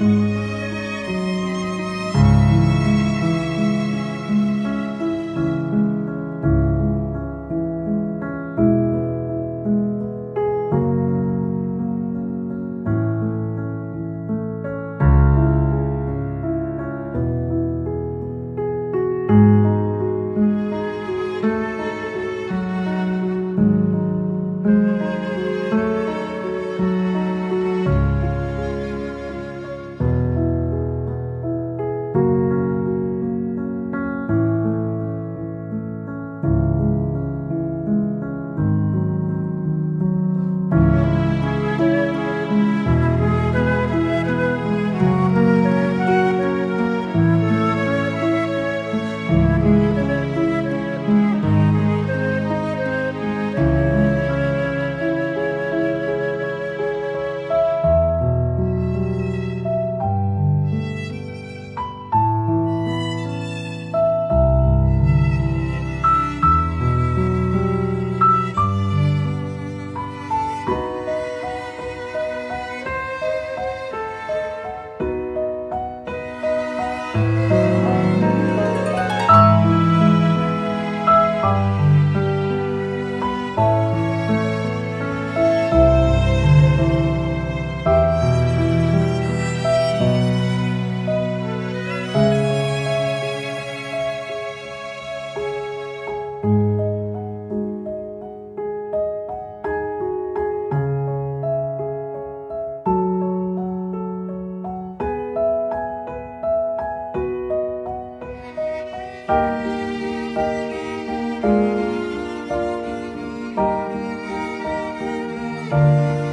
Música thank you.